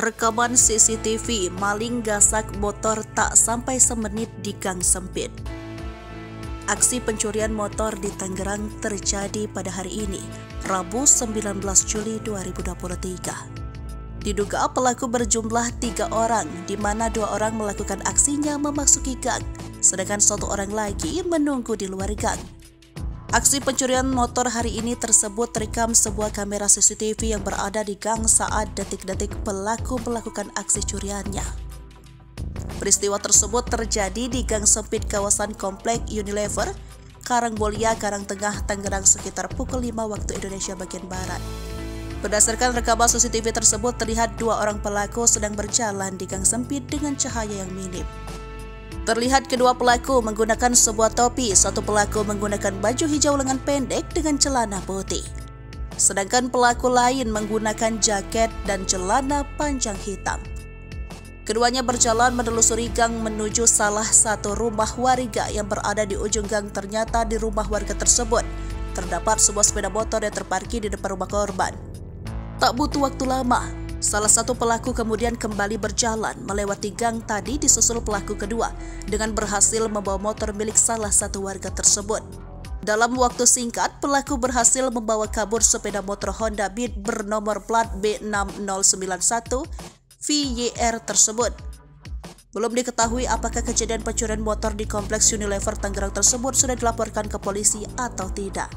Rekaman CCTV maling gasak motor tak sampai semenit di gang sempit. Aksi pencurian motor di Tangerang terjadi pada hari ini, Rabu 19 Juli 2023. Diduga pelaku berjumlah tiga orang, di mana dua orang melakukan aksinya memasuki gang, sedangkan satu orang lagi menunggu di luar gang. Aksi pencurian motor hari ini tersebut terekam sebuah kamera CCTV yang berada di gang saat detik-detik pelaku melakukan aksi curiannya. Peristiwa tersebut terjadi di gang sempit kawasan Komplek Unilever, Karangbolia, Karangtengah, Tangerang sekitar pukul 5 waktu Indonesia bagian Barat. Berdasarkan rekaman CCTV tersebut terlihat dua orang pelaku sedang berjalan di gang sempit dengan cahaya yang minim. Terlihat kedua pelaku menggunakan sebuah topi, satu pelaku menggunakan baju hijau lengan pendek dengan celana putih. Sedangkan pelaku lain menggunakan jaket dan celana panjang hitam. Keduanya berjalan menelusuri gang menuju salah satu rumah warga yang berada di ujung gang. Ternyata di rumah warga tersebut terdapat sebuah sepeda motor yang terparkir di depan rumah korban. Tak butuh waktu lama, Salah satu pelaku kemudian kembali berjalan melewati gang tadi disusul pelaku kedua dengan berhasil membawa motor milik salah satu warga tersebut. Dalam waktu singkat, pelaku berhasil membawa kabur sepeda motor Honda Beat bernomor plat B6091 VYR tersebut. Belum diketahui apakah kejadian pencurian motor di kompleks Unilever Tangerang tersebut sudah dilaporkan ke polisi atau tidak.